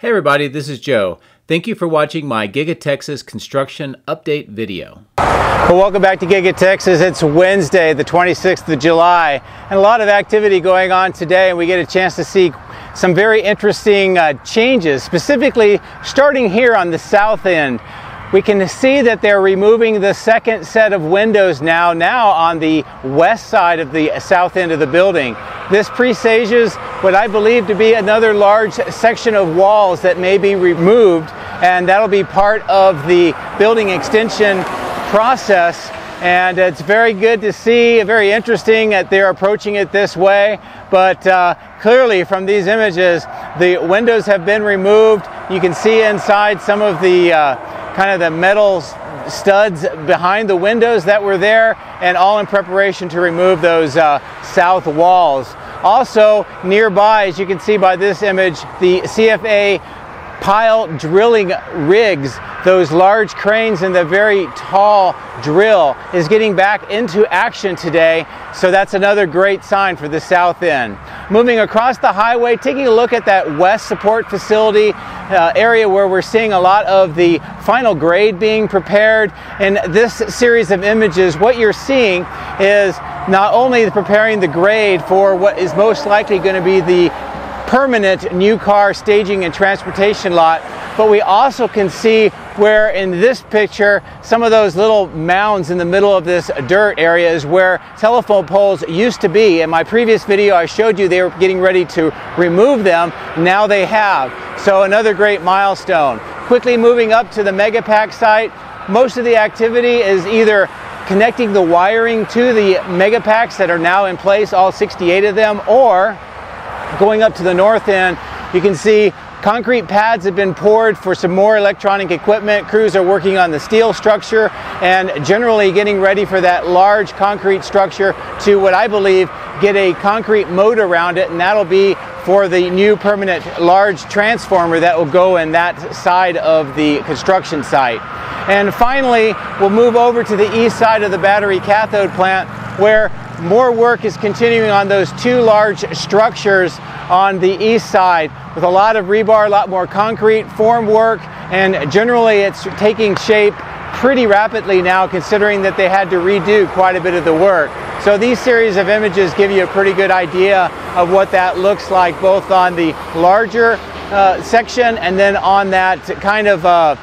Hey everybody, this is Joe. Thank you for watching my Giga Texas construction update video. Well, welcome back to Giga Texas. It's Wednesday, the 26th of July, and a lot of activity going on today, and we get a chance to see some very interesting uh, changes, specifically starting here on the south end. We can see that they're removing the second set of windows now, now on the west side of the south end of the building. This presages what I believe to be another large section of walls that may be removed, and that'll be part of the building extension process. And it's very good to see, very interesting that they're approaching it this way. But uh, clearly from these images, the windows have been removed. You can see inside some of the uh, kind of the metal studs behind the windows that were there and all in preparation to remove those uh, south walls. Also nearby, as you can see by this image, the CFA pile drilling rigs, those large cranes and the very tall drill is getting back into action today. So that's another great sign for the south end. Moving across the highway, taking a look at that west support facility uh, area where we're seeing a lot of the final grade being prepared. In this series of images, what you're seeing is not only preparing the grade for what is most likely going to be the permanent new car staging and transportation lot, but we also can see where in this picture, some of those little mounds in the middle of this dirt area is where telephone poles used to be. In my previous video, I showed you they were getting ready to remove them. Now they have. So another great milestone. Quickly moving up to the Megapack site, most of the activity is either connecting the wiring to the Megapacks that are now in place, all 68 of them, or Going up to the north end, you can see concrete pads have been poured for some more electronic equipment. Crews are working on the steel structure and generally getting ready for that large concrete structure to what I believe get a concrete moat around it and that'll be for the new permanent large transformer that will go in that side of the construction site. And finally, we'll move over to the east side of the battery cathode plant where more work is continuing on those two large structures on the east side with a lot of rebar, a lot more concrete form work, and generally it's taking shape pretty rapidly now considering that they had to redo quite a bit of the work. So these series of images give you a pretty good idea of what that looks like both on the larger uh, section and then on that kind of uh,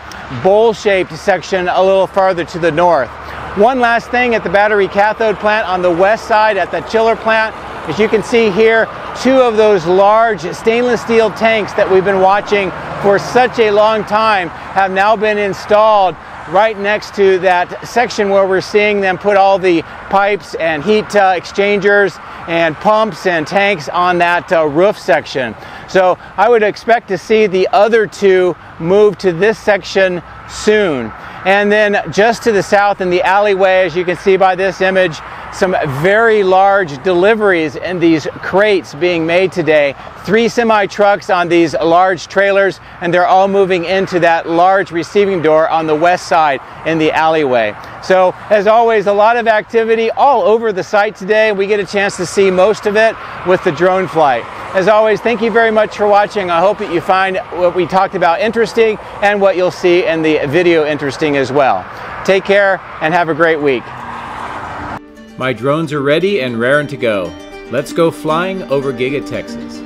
bowl-shaped section a little farther to the north. One last thing at the battery cathode plant on the west side at the chiller plant, as you can see here, two of those large stainless steel tanks that we've been watching for such a long time have now been installed right next to that section where we're seeing them put all the pipes and heat uh, exchangers and pumps and tanks on that uh, roof section. So I would expect to see the other two move to this section soon. And then just to the south in the alleyway, as you can see by this image, some very large deliveries in these crates being made today. Three semi trucks on these large trailers, and they're all moving into that large receiving door on the west side in the alleyway. So, as always, a lot of activity all over the site today. We get a chance to see most of it with the drone flight. As always, thank you very much for watching. I hope that you find what we talked about interesting and what you'll see in the video interesting as well. Take care and have a great week. My drones are ready and raring to go. Let's go flying over Giga, Texas.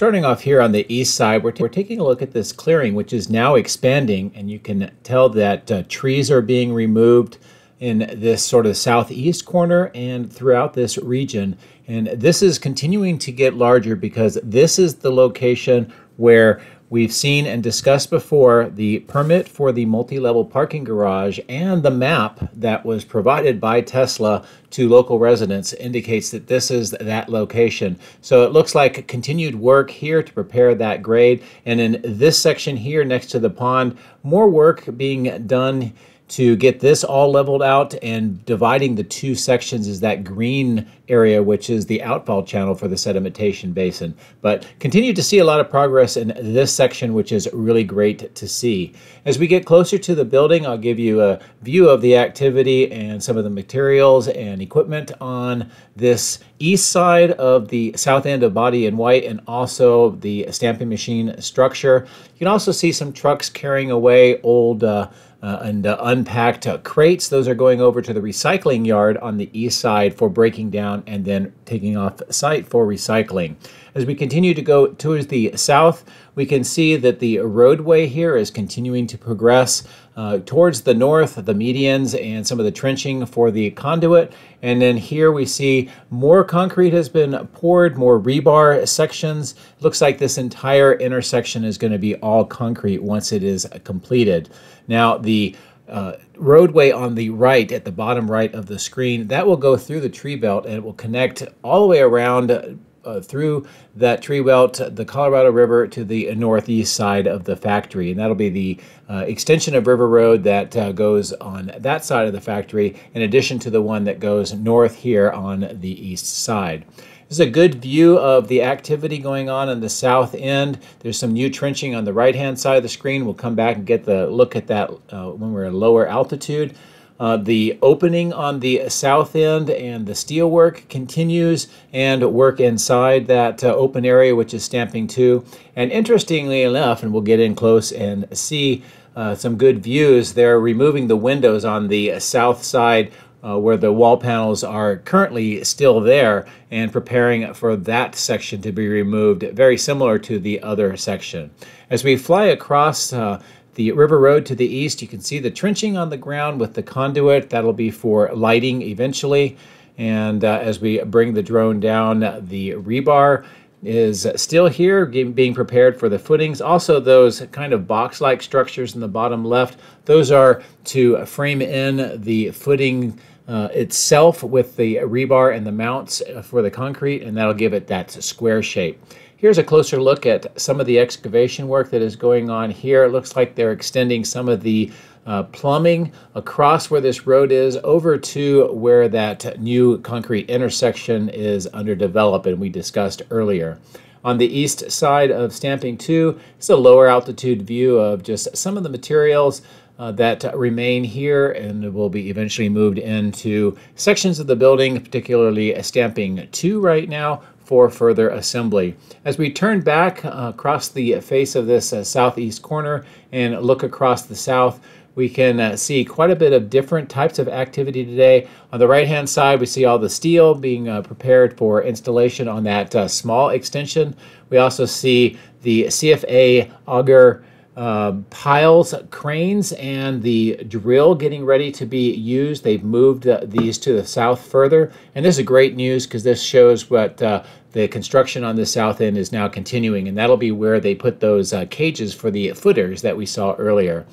Starting off here on the east side, we're, we're taking a look at this clearing, which is now expanding, and you can tell that uh, trees are being removed in this sort of southeast corner and throughout this region. And this is continuing to get larger because this is the location where We've seen and discussed before the permit for the multi level parking garage and the map that was provided by Tesla to local residents indicates that this is that location. So it looks like continued work here to prepare that grade. And in this section here next to the pond, more work being done to get this all leveled out and dividing the two sections is that green area, which is the outfall channel for the sedimentation basin. But continue to see a lot of progress in this section, which is really great to see. As we get closer to the building, I'll give you a view of the activity and some of the materials and equipment on this east side of the south end of Body in White and also the stamping machine structure. You can also see some trucks carrying away old uh, and uh, unpacked uh, crates. Those are going over to the recycling yard on the east side for breaking down and then taking off site for recycling. As we continue to go towards the south, we can see that the roadway here is continuing to progress uh, towards the north, the medians and some of the trenching for the conduit. And then here we see more concrete has been poured, more rebar sections. Looks like this entire intersection is going to be all concrete once it is completed. Now, the uh, roadway on the right at the bottom right of the screen that will go through the tree belt and it will connect all the way around uh, through that tree belt, the Colorado River to the northeast side of the factory. And that'll be the uh, extension of River Road that uh, goes on that side of the factory, in addition to the one that goes north here on the east side. This is a good view of the activity going on in the south end. There's some new trenching on the right hand side of the screen. We'll come back and get the look at that uh, when we're at lower altitude. Uh, the opening on the south end and the steel work continues and work inside that uh, open area, which is stamping two. And interestingly enough, and we'll get in close and see uh, some good views, they're removing the windows on the south side uh, where the wall panels are currently still there and preparing for that section to be removed, very similar to the other section. As we fly across uh, the river road to the east, you can see the trenching on the ground with the conduit. That'll be for lighting eventually. And uh, as we bring the drone down, the rebar is still here, being prepared for the footings. Also, those kind of box-like structures in the bottom left, those are to frame in the footing uh, itself with the rebar and the mounts for the concrete, and that'll give it that square shape. Here's a closer look at some of the excavation work that is going on here. It looks like they're extending some of the uh, plumbing across where this road is over to where that new concrete intersection is under development we discussed earlier. On the east side of Stamping 2 is a lower altitude view of just some of the materials uh, that remain here and will be eventually moved into sections of the building, particularly Stamping 2 right now, for further assembly. As we turn back uh, across the face of this uh, southeast corner and look across the south, we can uh, see quite a bit of different types of activity today. On the right hand side, we see all the steel being prepared for installation on that small extension. We also see the CFA auger uh, piles, cranes, and the drill getting ready to be used. They've moved uh, these to the south further. And this is great news because this shows what uh, the construction on the south end is now continuing. And that'll be where they put those uh, cages for the footers that we saw earlier.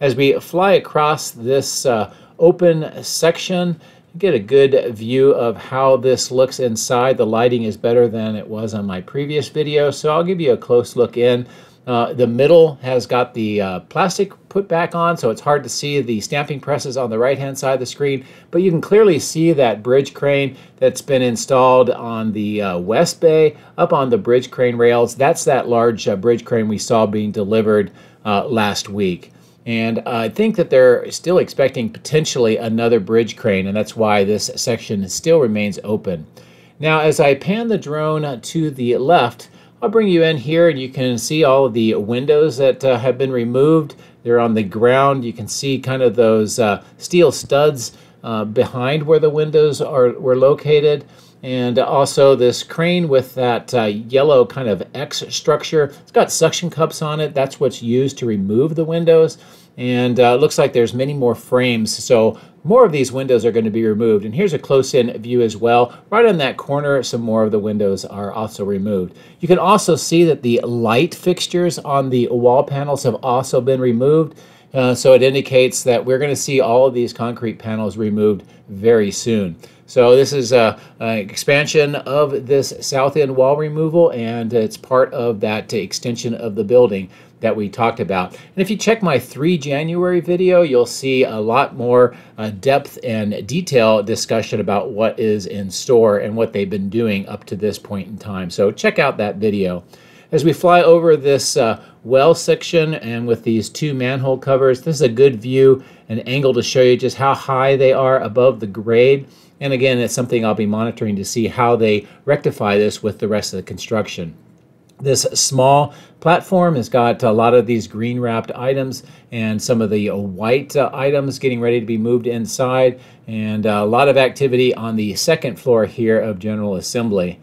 As we fly across this uh, open section, get a good view of how this looks inside. The lighting is better than it was on my previous video, so I'll give you a close look in. Uh, the middle has got the uh, plastic put back on, so it's hard to see the stamping presses on the right-hand side of the screen, but you can clearly see that bridge crane that's been installed on the uh, west bay, up on the bridge crane rails. That's that large uh, bridge crane we saw being delivered uh, last week. And I think that they're still expecting potentially another bridge crane, and that's why this section still remains open. Now, as I pan the drone to the left, I'll bring you in here and you can see all of the windows that uh, have been removed. They're on the ground. You can see kind of those uh, steel studs uh, behind where the windows are were located. and also this crane with that uh, yellow kind of X structure. It's got suction cups on it. That's what's used to remove the windows. And uh, it looks like there's many more frames. So more of these windows are going to be removed. And here's a close-in view as well. Right on that corner, some more of the windows are also removed. You can also see that the light fixtures on the wall panels have also been removed. Uh, so it indicates that we're going to see all of these concrete panels removed very soon. So this is an expansion of this south end wall removal and it's part of that extension of the building that we talked about. And if you check my 3 January video, you'll see a lot more uh, depth and detail discussion about what is in store and what they've been doing up to this point in time. So check out that video. As we fly over this uh, well section and with these two manhole covers, this is a good view and angle to show you just how high they are above the grade. And again, it's something I'll be monitoring to see how they rectify this with the rest of the construction. This small platform has got a lot of these green wrapped items and some of the white uh, items getting ready to be moved inside and a lot of activity on the second floor here of General Assembly.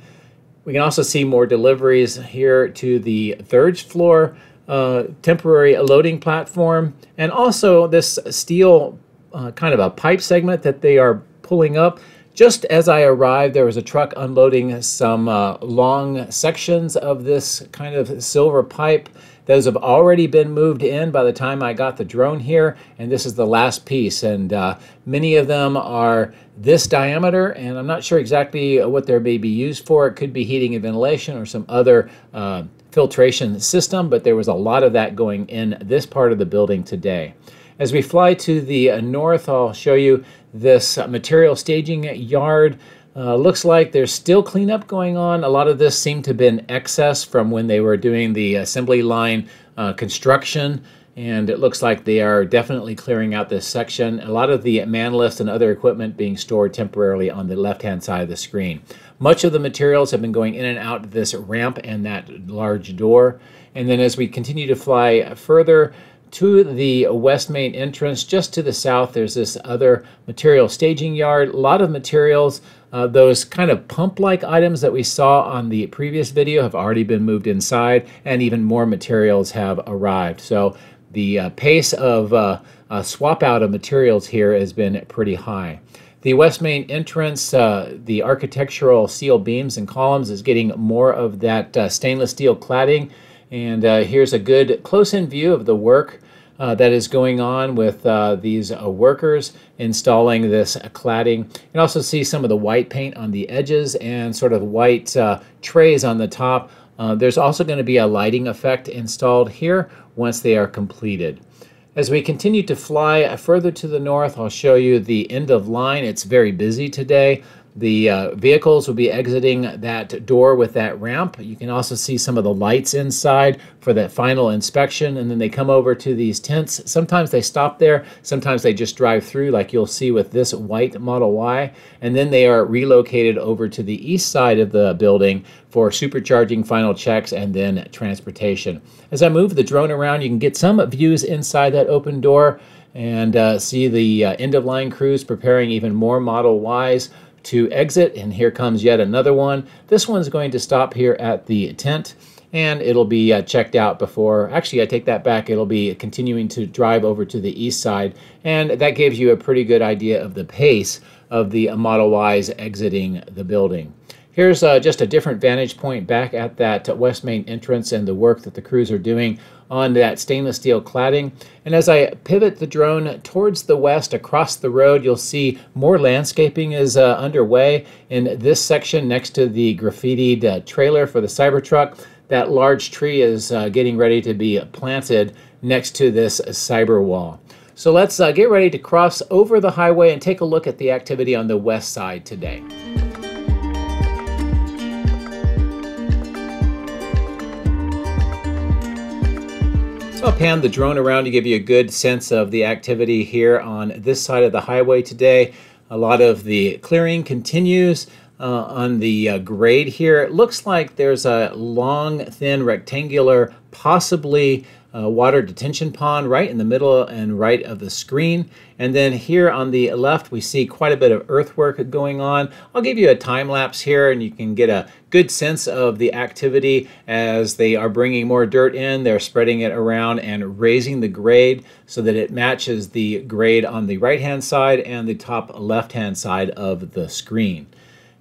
We can also see more deliveries here to the third floor uh, temporary loading platform and also this steel uh, kind of a pipe segment that they are pulling up. Just as I arrived, there was a truck unloading some uh, long sections of this kind of silver pipe. Those have already been moved in by the time I got the drone here, and this is the last piece. And uh, many of them are this diameter, and I'm not sure exactly what they may be used for. It could be heating and ventilation or some other uh, filtration system, but there was a lot of that going in this part of the building today. As we fly to the north, I'll show you this material staging yard. Uh, looks like there's still cleanup going on. A lot of this seemed to have been excess from when they were doing the assembly line uh, construction and it looks like they are definitely clearing out this section. A lot of the man lifts and other equipment being stored temporarily on the left-hand side of the screen. Much of the materials have been going in and out of this ramp and that large door. And then as we continue to fly further, to the west main entrance, just to the south, there's this other material staging yard. A lot of materials, uh, those kind of pump-like items that we saw on the previous video have already been moved inside, and even more materials have arrived. So the uh, pace of uh, swap out of materials here has been pretty high. The west main entrance, uh, the architectural steel beams and columns is getting more of that uh, stainless steel cladding and uh, here's a good close-in view of the work uh, that is going on with uh, these uh, workers installing this cladding. You can also see some of the white paint on the edges and sort of white uh, trays on the top. Uh, there's also going to be a lighting effect installed here once they are completed. As we continue to fly further to the north, I'll show you the end of line. It's very busy today. The uh, vehicles will be exiting that door with that ramp. You can also see some of the lights inside for that final inspection. And then they come over to these tents. Sometimes they stop there. Sometimes they just drive through like you'll see with this white Model Y. And then they are relocated over to the east side of the building for supercharging final checks and then transportation. As I move the drone around, you can get some views inside that open door and uh, see the uh, end of line crews preparing even more Model Ys to exit and here comes yet another one. This one's going to stop here at the tent and it'll be uh, checked out before actually I take that back it'll be continuing to drive over to the east side and that gives you a pretty good idea of the pace of the Model Ys exiting the building. Here's uh, just a different vantage point back at that west main entrance and the work that the crews are doing on that stainless steel cladding. And as I pivot the drone towards the west across the road, you'll see more landscaping is uh, underway in this section next to the graffitied uh, trailer for the Cybertruck. That large tree is uh, getting ready to be planted next to this cyber wall. So let's uh, get ready to cross over the highway and take a look at the activity on the west side today. So I'll pan the drone around to give you a good sense of the activity here on this side of the highway today. A lot of the clearing continues. Uh, on the uh, grade here, it looks like there's a long, thin, rectangular, possibly uh, water detention pond right in the middle and right of the screen. And then here on the left, we see quite a bit of earthwork going on. I'll give you a time lapse here and you can get a good sense of the activity as they are bringing more dirt in. They're spreading it around and raising the grade so that it matches the grade on the right-hand side and the top left-hand side of the screen.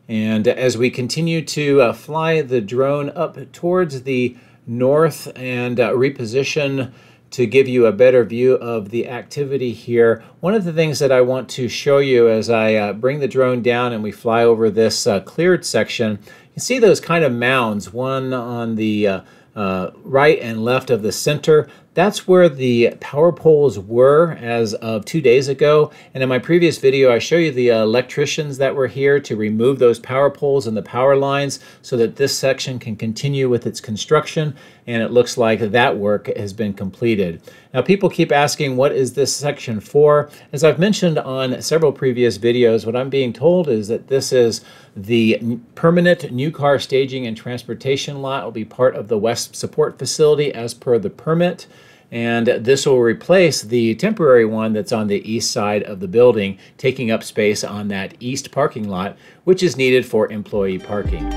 And as we continue to uh, fly the drone up towards the north and uh, reposition to give you a better view of the activity here. One of the things that I want to show you as I uh, bring the drone down and we fly over this uh, cleared section, you see those kind of mounds, one on the uh, uh right and left of the center. That's where the power poles were as of two days ago. And in my previous video, I show you the electricians that were here to remove those power poles and the power lines so that this section can continue with its construction. And it looks like that work has been completed. Now, people keep asking, what is this section for? As I've mentioned on several previous videos, what I'm being told is that this is the permanent new car staging and transportation lot. It will be part of the West Support Facility as per the permit and this will replace the temporary one that's on the east side of the building, taking up space on that east parking lot, which is needed for employee parking.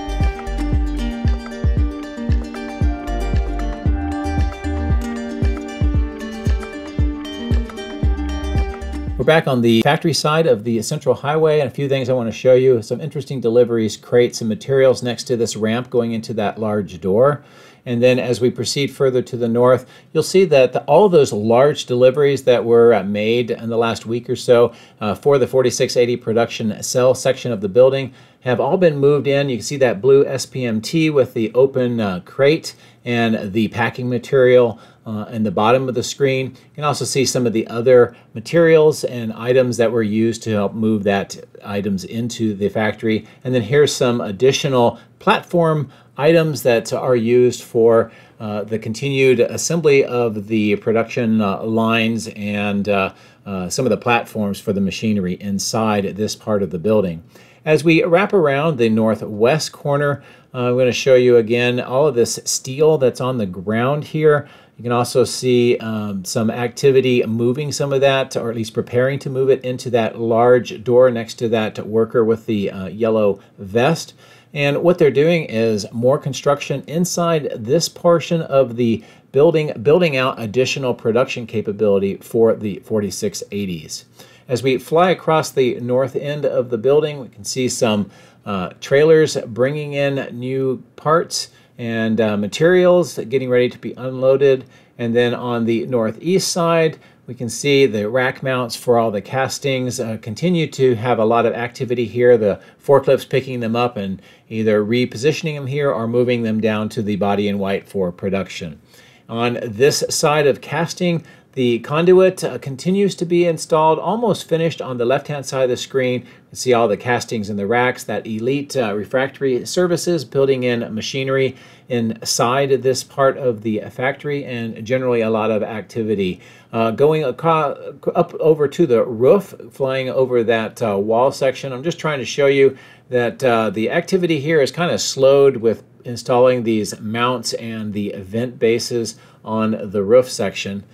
We're back on the factory side of the Central Highway and a few things I want to show you. Some interesting deliveries, crates, and materials next to this ramp going into that large door. And then as we proceed further to the north, you'll see that the, all those large deliveries that were uh, made in the last week or so uh, for the 4680 production cell section of the building have all been moved in. You can see that blue SPMT with the open uh, crate and the packing material uh, in the bottom of the screen. You can also see some of the other materials and items that were used to help move that items into the factory. And then here's some additional platform items that are used for uh, the continued assembly of the production uh, lines and uh, uh, some of the platforms for the machinery inside this part of the building. As we wrap around the northwest corner, uh, I'm going to show you again all of this steel that's on the ground here. You can also see um, some activity moving some of that, or at least preparing to move it into that large door next to that worker with the uh, yellow vest. And what they're doing is more construction inside this portion of the building, building out additional production capability for the 4680s. As we fly across the north end of the building, we can see some uh, trailers bringing in new parts and uh, materials getting ready to be unloaded. And then on the northeast side, we can see the rack mounts for all the castings uh, continue to have a lot of activity here. The forklifts picking them up and either repositioning them here or moving them down to the body in white for production. On this side of casting, the conduit uh, continues to be installed, almost finished on the left-hand side of the screen. You see all the castings in the racks, that Elite uh, Refractory Services building in machinery inside this part of the factory and generally a lot of activity. Uh, going up over to the roof, flying over that uh, wall section. I'm just trying to show you that uh, the activity here is kind of slowed with installing these mounts and the vent bases on the roof section.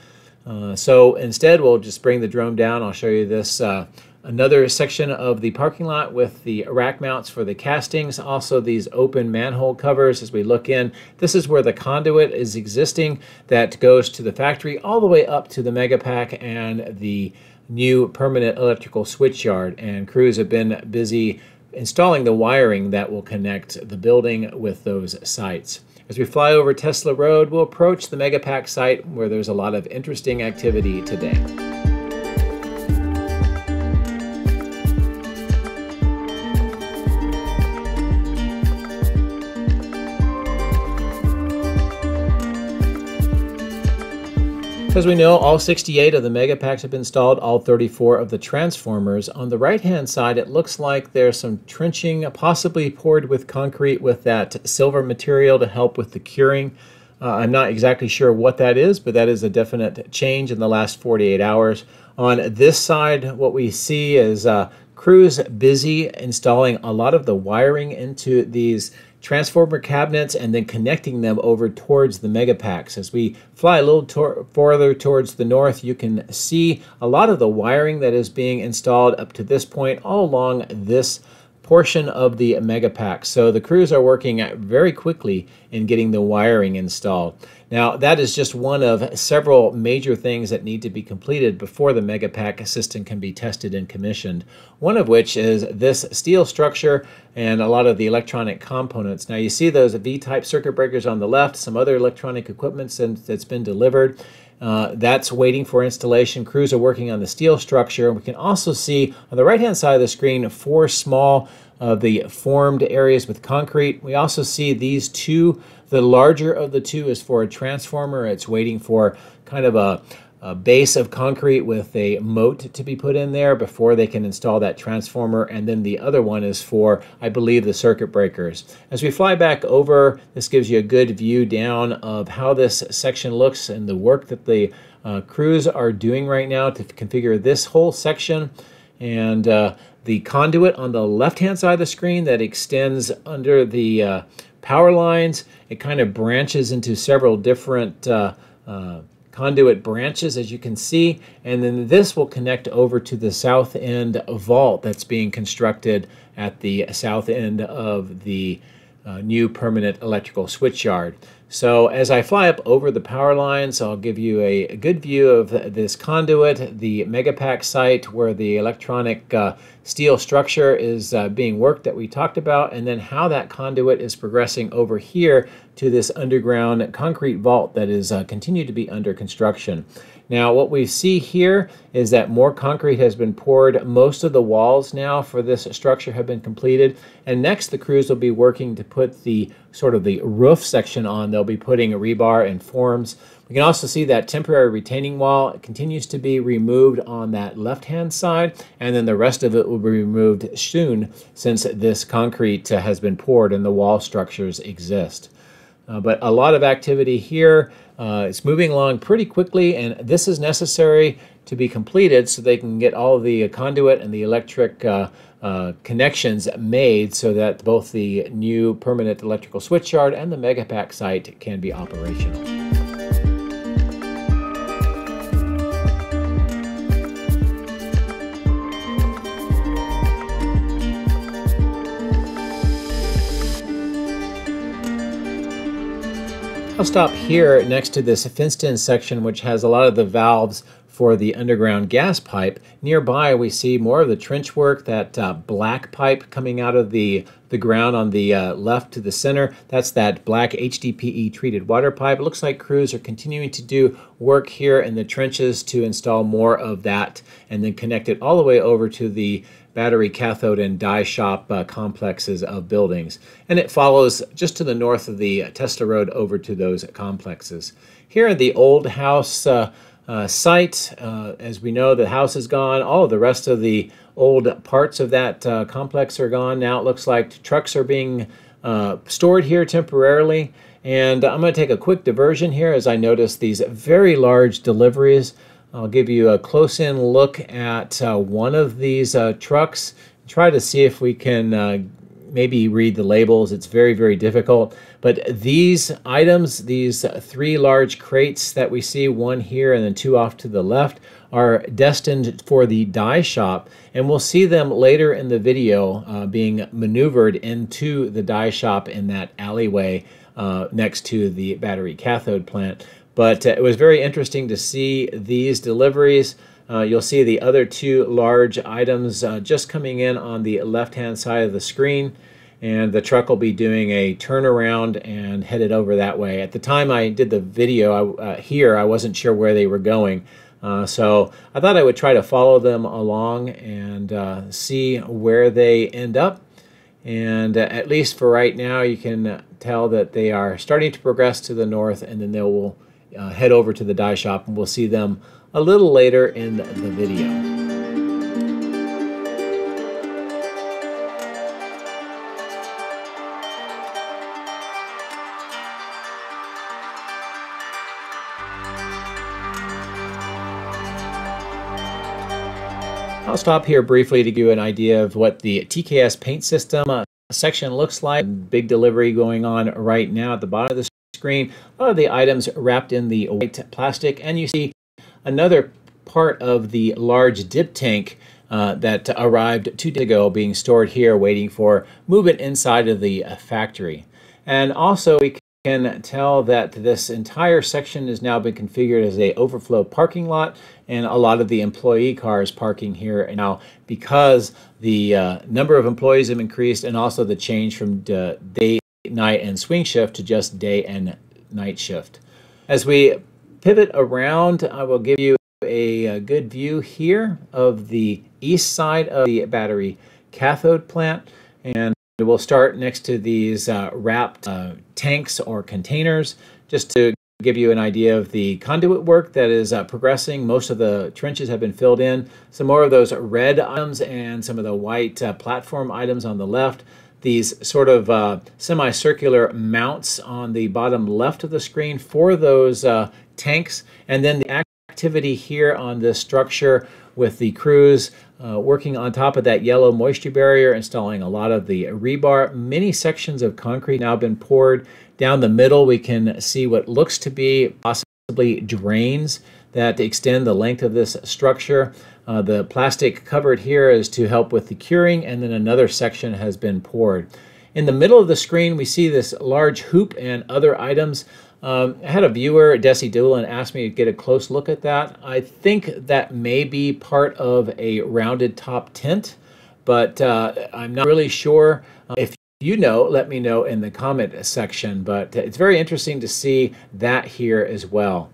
Uh, so instead, we'll just bring the drone down. I'll show you this uh, another section of the parking lot with the rack mounts for the castings. Also, these open manhole covers as we look in. This is where the conduit is existing that goes to the factory all the way up to the Megapack and the new permanent electrical switch yard. And crews have been busy installing the wiring that will connect the building with those sites. As we fly over Tesla Road, we'll approach the Megapack site where there's a lot of interesting activity today. As we know, all 68 of the Megapacks have been installed, all 34 of the transformers. On the right-hand side, it looks like there's some trenching, possibly poured with concrete with that silver material to help with the curing. Uh, I'm not exactly sure what that is, but that is a definite change in the last 48 hours. On this side, what we see is uh, crews busy installing a lot of the wiring into these transformer cabinets and then connecting them over towards the megapacks. As we fly a little farther towards the north, you can see a lot of the wiring that is being installed up to this point all along this portion of the megapack. So the crews are working very quickly in getting the wiring installed. Now, that is just one of several major things that need to be completed before the megapack system can be tested and commissioned. One of which is this steel structure and a lot of the electronic components. Now, you see those V-type circuit breakers on the left, some other electronic equipment that's been delivered. Uh, that's waiting for installation. Crews are working on the steel structure. And we can also see on the right-hand side of the screen four small of uh, the formed areas with concrete. We also see these two. The larger of the two is for a transformer. It's waiting for kind of a a base of concrete with a moat to be put in there before they can install that transformer. And then the other one is for, I believe, the circuit breakers. As we fly back over, this gives you a good view down of how this section looks and the work that the uh, crews are doing right now to configure this whole section. And uh, the conduit on the left-hand side of the screen that extends under the uh, power lines, it kind of branches into several different uh, uh, conduit branches as you can see and then this will connect over to the south end vault that's being constructed at the south end of the uh, new permanent electrical switch yard. So as I fly up over the power lines, I'll give you a, good view of this conduit, the Megapack site where the electronic uh, steel structure is uh, being worked that we talked about, and then how that conduit is progressing over here to this underground concrete vault that is uh, continued to be under construction. Now what we see here is that more concrete has been poured. Most of the walls now for this structure have been completed. And next the crews will be working to put the sort of the roof section on. They'll be putting a rebar and forms. We can also see that temporary retaining wall continues to be removed on that left-hand side, and then the rest of it will be removed soon since this concrete has been poured and the wall structures exist. Uh, but a lot of activity here. Uh, it's moving along pretty quickly, and this is necessary to be completed so they can get all the conduit and the electric uh, uh, connections made so that both the new permanent electrical switch yard and the Megapack site can be operational. I'll stop here next to this fenced-in section which has a lot of the valves for the underground gas pipe. Nearby we see more of the trench work, that uh, black pipe coming out of the, the ground on the uh, left to the center. That's that black HDPE treated water pipe. It looks like crews are continuing to do work here in the trenches to install more of that and then connect it all the way over to the battery cathode and die shop uh, complexes of buildings. And it follows just to the north of the Tesla Road over to those complexes. Here the old house uh, uh, site, uh, as we know, the house is gone. All of the rest of the old parts of that uh, complex are gone. Now it looks like trucks are being uh, stored here temporarily. And I'm going to take a quick diversion here as I notice these very large deliveries I'll give you a close-in look at uh, one of these uh, trucks. Try to see if we can uh, maybe read the labels. It's very, very difficult. But these items, these three large crates that we see, one here and then two off to the left, are destined for the die shop. And we'll see them later in the video uh, being maneuvered into the die shop in that alleyway uh, next to the battery cathode plant. But uh, it was very interesting to see these deliveries. Uh, you'll see the other two large items uh, just coming in on the left-hand side of the screen. And the truck will be doing a turnaround and headed over that way. At the time I did the video uh, here, I wasn't sure where they were going. Uh, so I thought I would try to follow them along and uh, see where they end up. And at least for right now, you can tell that they are starting to progress to the north and then they will uh, head over to the die shop and we'll see them a little later in the video. I'll stop here briefly to give you an idea of what the TKS paint system uh, section looks like. Big delivery going on right now at the bottom of the screen. A lot of the items wrapped in the white plastic, and you see another part of the large dip tank uh, that arrived two days ago being stored here waiting for movement inside of the uh, factory. And also we can tell that this entire section has now been configured as a overflow parking lot and a lot of the employee cars parking here now because the uh, number of employees have increased and also the change from day, night, and swing shift to just day and night shift. As we pivot around, I will give you a, a good view here of the east side of the battery cathode plant and we'll start next to these uh, wrapped uh, tanks or containers just to give you an idea of the conduit work that is uh, progressing. Most of the trenches have been filled in. Some more of those red items and some of the white uh, platform items on the left. These sort of uh, semicircular mounts on the bottom left of the screen for those uh, tanks. And then the activity here on this structure with the crews uh, working on top of that yellow moisture barrier, installing a lot of the rebar. Many sections of concrete now been poured. Down the middle, we can see what looks to be possibly drains that extend the length of this structure. Uh, the plastic covered here is to help with the curing, and then another section has been poured. In the middle of the screen, we see this large hoop and other items. Um, I had a viewer, Desi Doolin, asked me to get a close look at that. I think that may be part of a rounded top tent, but uh, I'm not really sure. Uh, if you know, let me know in the comment section, but it's very interesting to see that here as well.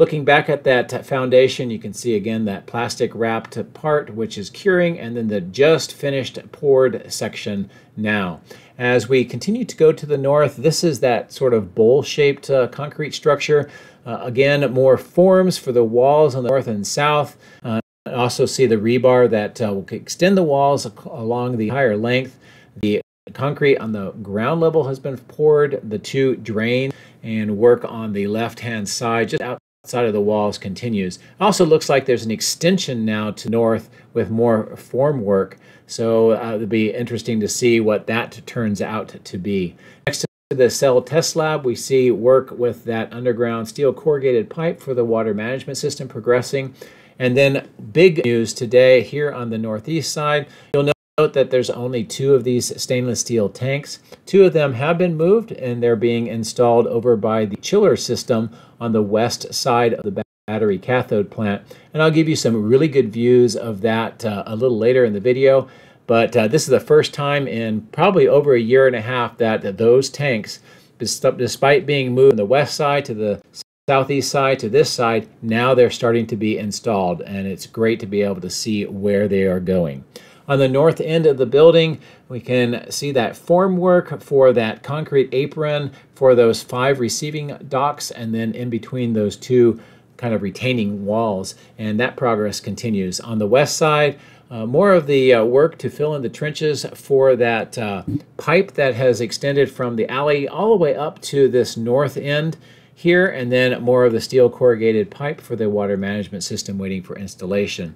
Looking back at that foundation, you can see again that plastic wrapped part, which is curing, and then the just finished poured section now. As we continue to go to the north, this is that sort of bowl-shaped uh, concrete structure. Uh, again, more forms for the walls on the north and south. Uh, also see the rebar that uh, will extend the walls along the higher length. The concrete on the ground level has been poured. The two drains, and work on the left-hand side, just out side of the walls continues. Also looks like there's an extension now to north with more form work. So uh, it'll be interesting to see what that turns out to be. Next to the cell test lab, we see work with that underground steel corrugated pipe for the water management system progressing. And then big news today here on the northeast side, you'll know Note that there's only two of these stainless steel tanks. Two of them have been moved and they're being installed over by the chiller system on the west side of the battery cathode plant. And I'll give you some really good views of that uh, a little later in the video. But uh, this is the first time in probably over a year and a half that those tanks, despite being moved from the west side to the southeast side to this side, now they're starting to be installed. And it's great to be able to see where they are going. On the north end of the building, we can see that formwork for that concrete apron for those five receiving docks and then in between those two kind of retaining walls. And that progress continues. On the west side, uh, more of the uh, work to fill in the trenches for that uh, pipe that has extended from the alley all the way up to this north end here, and then more of the steel corrugated pipe for the water management system waiting for installation.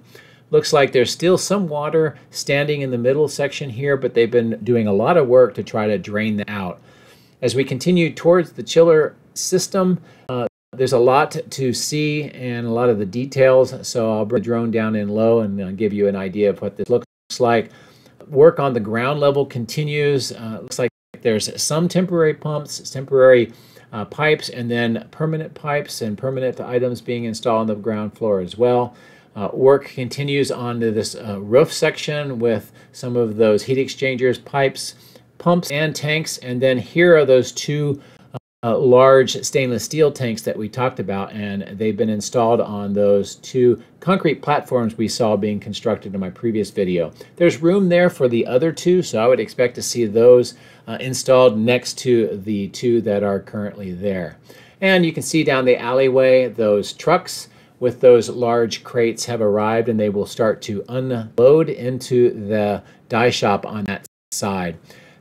Looks like there's still some water standing in the middle section here, but they've been doing a lot of work to try to drain that out. As we continue towards the chiller system, uh, there's a lot to see and a lot of the details, so I'll bring the drone down in low and uh, give you an idea of what this looks like. Work on the ground level continues. Uh, looks like there's some temporary pumps, temporary uh, pipes, and then permanent pipes and permanent items being installed on the ground floor as well. Uh, work continues on to this uh, roof section with some of those heat exchangers, pipes, pumps, and tanks. And then here are those two uh, large stainless steel tanks that we talked about, and they've been installed on those two concrete platforms we saw being constructed in my previous video. There's room there for the other two, so I would expect to see those uh, installed next to the two that are currently there. And you can see down the alleyway those trucks with those large crates have arrived and they will start to unload into the die shop on that side.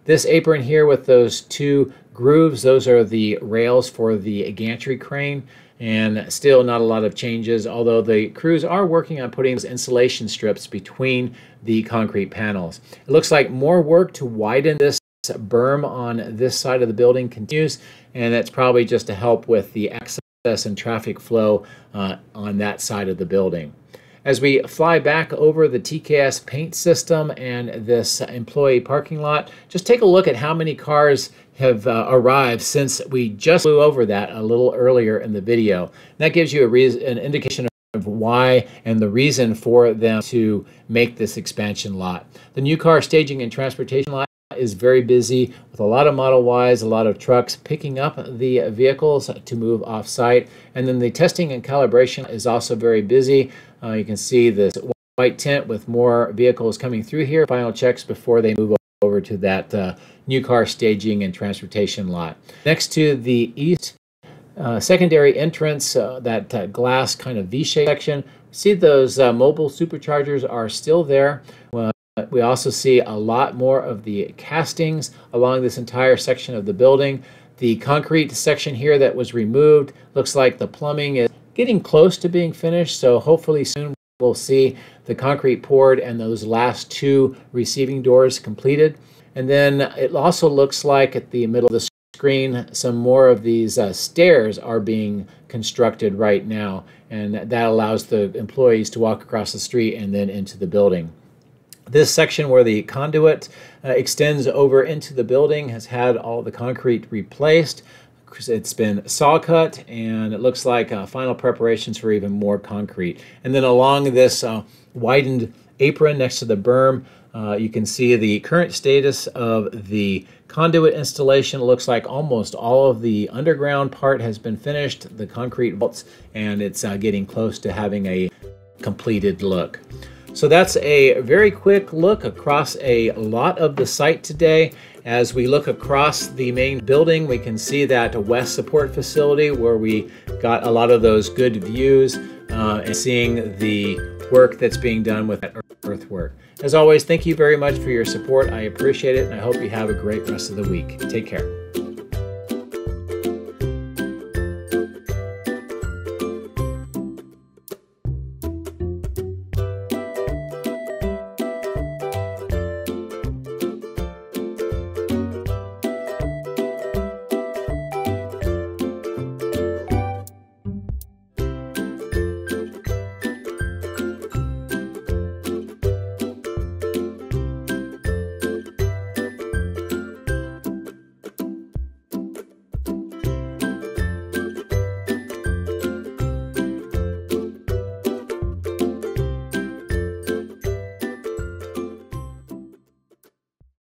This apron here with those two grooves, those are the rails for the gantry crane and still not a lot of changes, although the crews are working on putting insulation strips between the concrete panels. It looks like more work to widen this berm on this side of the building continues, and that's probably just to help with the access and traffic flow uh, on that side of the building. As we fly back over the TKS paint system and this employee parking lot, just take a look at how many cars have uh, arrived since we just flew over that a little earlier in the video. That gives you a reason, an indication of why and the reason for them to make this expansion lot. The new car staging and transportation lot is very busy with a lot of Model Ys, a lot of trucks picking up the vehicles to move off site. And then the testing and calibration is also very busy. Uh, you can see this white tent with more vehicles coming through here. Final checks before they move over to that uh, new car staging and transportation lot. Next to the east uh, secondary entrance, uh, that uh, glass kind of V-shaped section, see those uh, mobile superchargers are still there. We also see a lot more of the castings along this entire section of the building. The concrete section here that was removed looks like the plumbing is getting close to being finished, so hopefully soon we'll see the concrete poured and those last two receiving doors completed. And then it also looks like at the middle of the screen, some more of these uh, stairs are being constructed right now, and that allows the employees to walk across the street and then into the building. This section where the conduit uh, extends over into the building has had all the concrete replaced. It's been saw cut and it looks like uh, final preparations for even more concrete. And then along this uh, widened apron next to the berm, uh, you can see the current status of the conduit installation. It looks like almost all of the underground part has been finished, the concrete vaults, and it's uh, getting close to having a completed look. So that's a very quick look across a lot of the site today. As we look across the main building, we can see that west support facility where we got a lot of those good views uh, and seeing the work that's being done with that earthwork. As always, thank you very much for your support. I appreciate it, and I hope you have a great rest of the week. Take care.